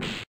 you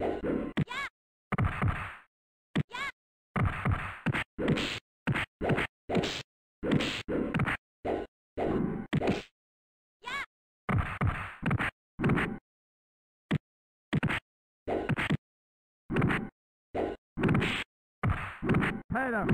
Yeah. Taylor.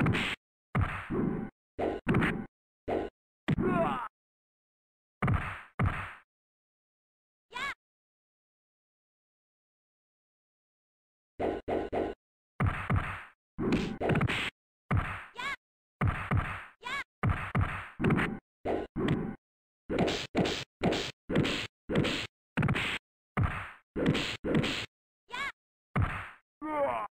Yeah!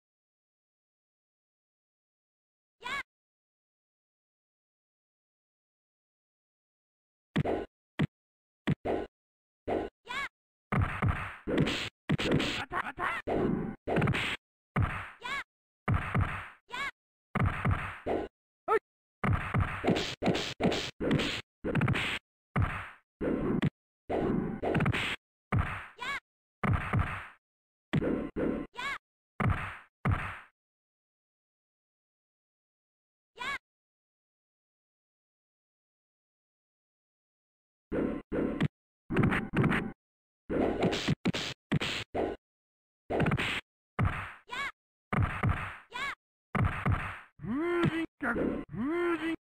風神